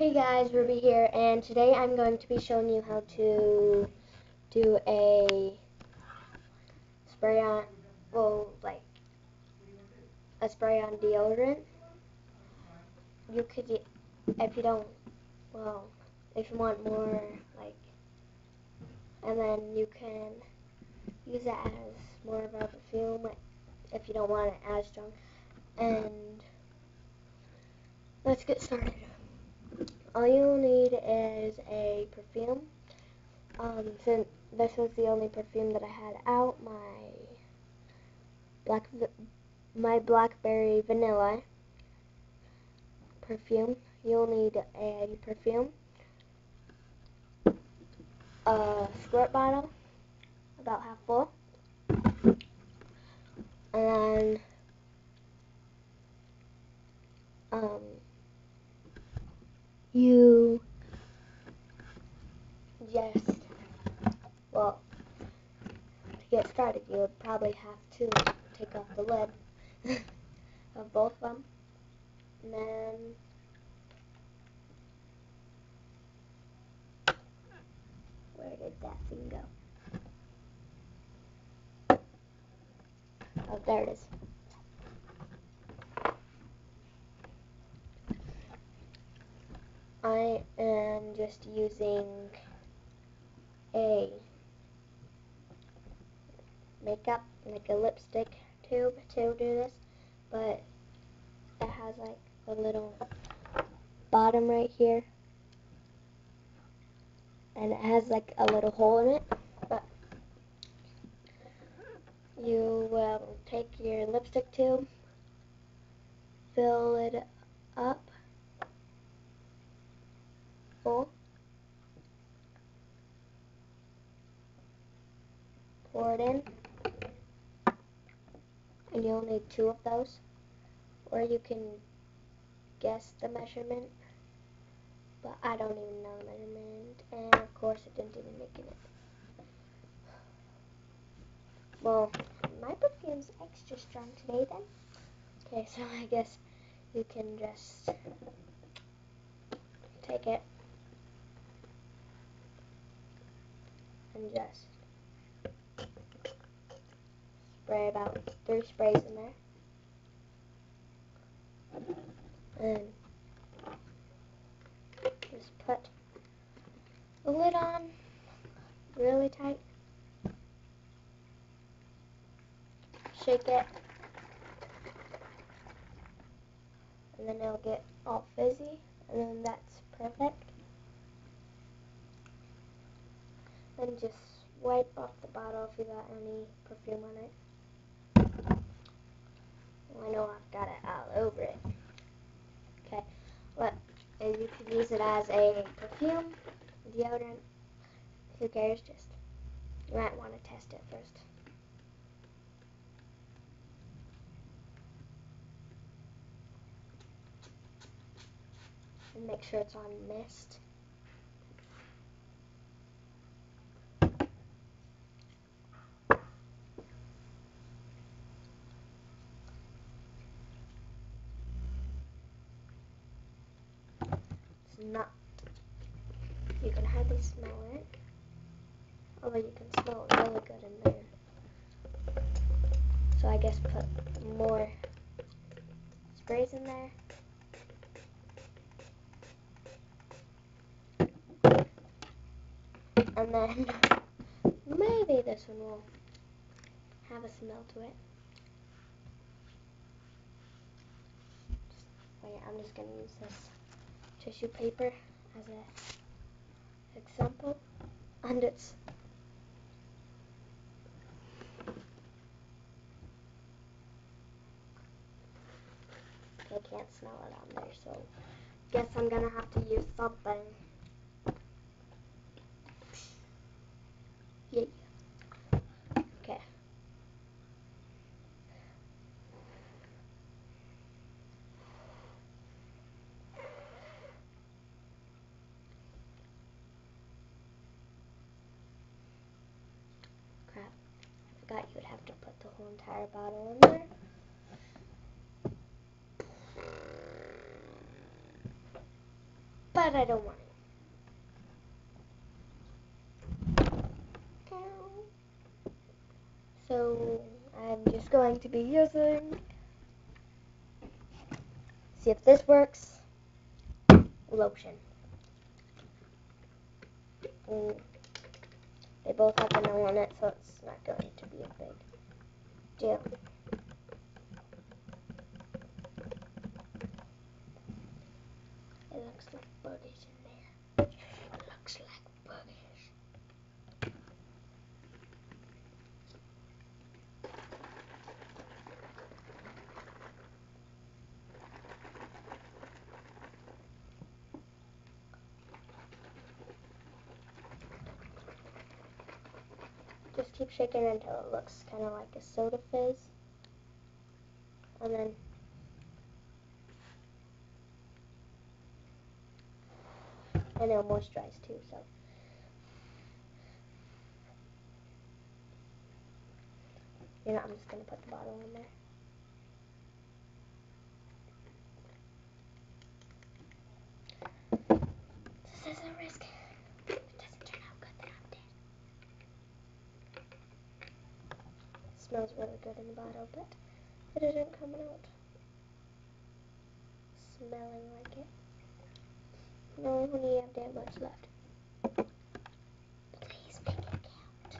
Hey guys, Ruby here, and today I'm going to be showing you how to do a spray on, well, like, a spray on deodorant. You could, if you don't, well, if you want more, like, and then you can use it as more of a perfume if you don't want it as strong. And let's get started all you'll need is a perfume. Um, since this was the only perfume that I had out, my black my blackberry vanilla perfume. You'll need a perfume, a squirt bottle, about half full, and then um, you just, well, to get started, you would probably have to take off the lid of both of them. And then, where did that thing go? Oh, there it is. I am just using a makeup, like a lipstick tube to do this, but it has like a little bottom right here, and it has like a little hole in it, but you will take your lipstick tube, fill it up, full. Pour it in. Need two of those. Or you can guess the measurement. But I don't even know the measurement. And of course it didn't even make it. Well, my perfume's extra strong today then. Okay, so I guess you can just take it and just spray about three sprays in there. And just put the lid on really tight. Shake it. And then it'll get all fizzy. And then that's perfect. Then just wipe off the bottle if you got any perfume on it. I know I've got it all over it. Okay, but you could use it as a perfume, deodorant, who cares, just, you might want to test it first. And make sure it's on mist. Not, you can hardly smell it, although you can smell it really good in there. So I guess put more sprays in there. And then maybe this one will have a smell to it. Wait, I'm just going to use this tissue paper as an example and it's I can't smell it on there so guess I'm gonna have to use something yeah forgot you would have to put the whole entire bottle in there. But I don't want it. So I'm just going to be using, see if this works, lotion. Mm. They both have vanilla in it, so it's not going to be a big deal. It looks like boogies in there. It looks like boogies. Just keep shaking until it looks kind of like a soda fizz. And then and it'll moisturize too, so you know, I'm just gonna put the bottle in there. This is a risk. If it doesn't turn out good, then I'm dead. Smells really good in the bottle, but it isn't coming out smelling like it. No, we only have that much left. Please make it count.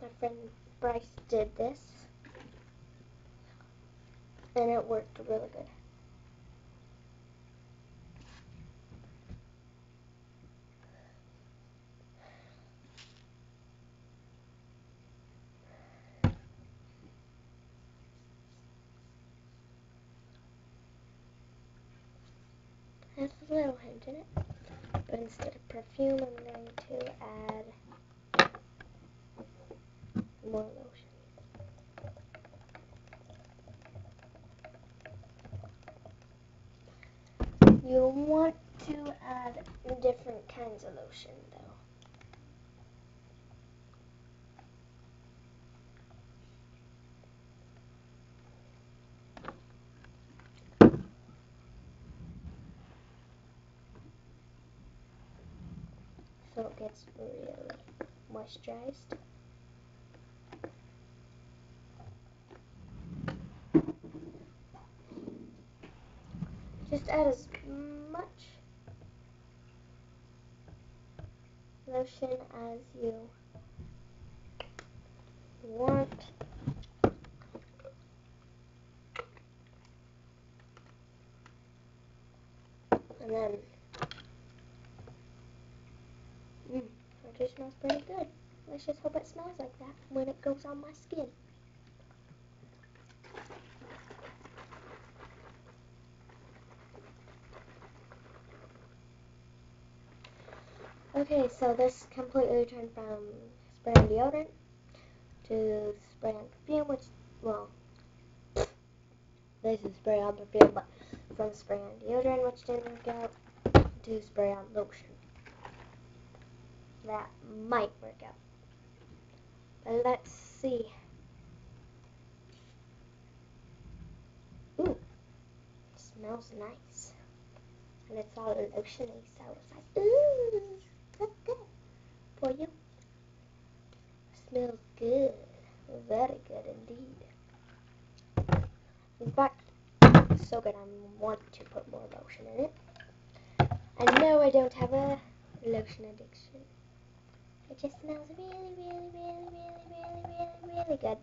My friend Bryce did this, and it worked really good. Has a little hint in it, but instead of perfume, I'm going to add more lotion. You'll want to add different kinds of lotion, though. It gets really moisturized. Just add as much lotion as you want. And then Mm, it smells pretty good. Let's just hope it smells like that when it goes on my skin. Okay, so this completely turned from spray on deodorant to spray on perfume, which, well, this is spray on perfume, but from spray on deodorant, which didn't work out, to spray on lotion that might work out. Let's see. Ooh, smells nice. And it's all lotiony, so it's like, ooh, that's good for you. Smells good. Very good indeed. In fact, so good I want to put more lotion in it. I know I don't have a lotion addiction. It just smells really, really, really, really, really, really, really good.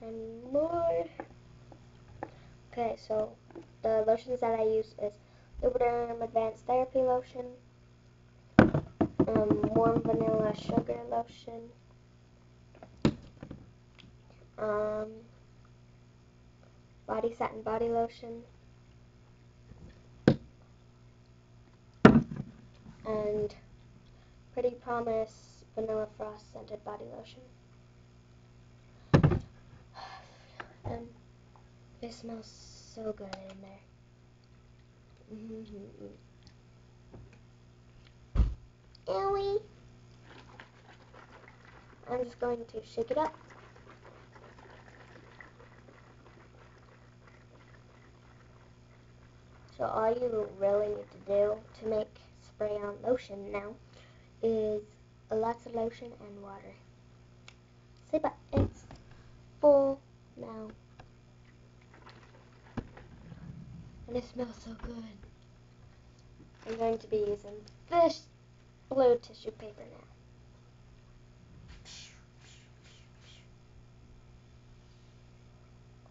And more. Okay, so the lotions that I use is Lubriderm Advanced Therapy Lotion, um, Warm Vanilla Sugar Lotion, um, Body Satin Body Lotion, and Pretty Promise Vanilla Frost Scented Body Lotion. Um, it smells so good in there. Mm-hmm. I'm just going to shake it up. So all you really need to do to make spray on lotion now is lots of lotion and water. See, but it's full now. And it smells so good. I'm going to be using this blue tissue paper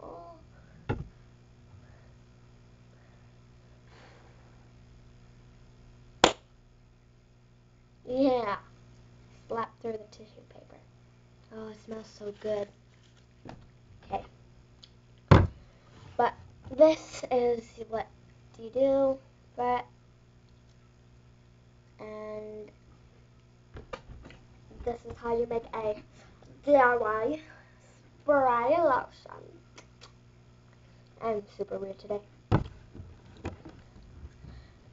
now. Oh. Yeah. Slap through the tissue paper. Oh, it smells so good. Okay. This is what you do but and this is how you make a DIY spray lotion. I'm super weird today.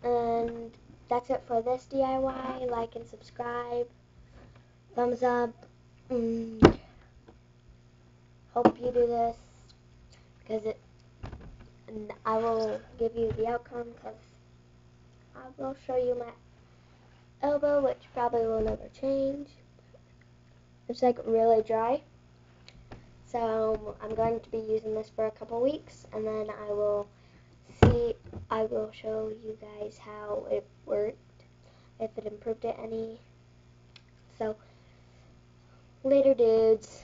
And that's it for this DIY. Like and subscribe. Thumbs up. Mm. Hope you do this because it. And I will give you the outcome because I will show you my elbow, which probably will never change. It's like really dry. So I'm going to be using this for a couple weeks and then I will see, I will show you guys how it worked, if it improved it any. So, later dudes.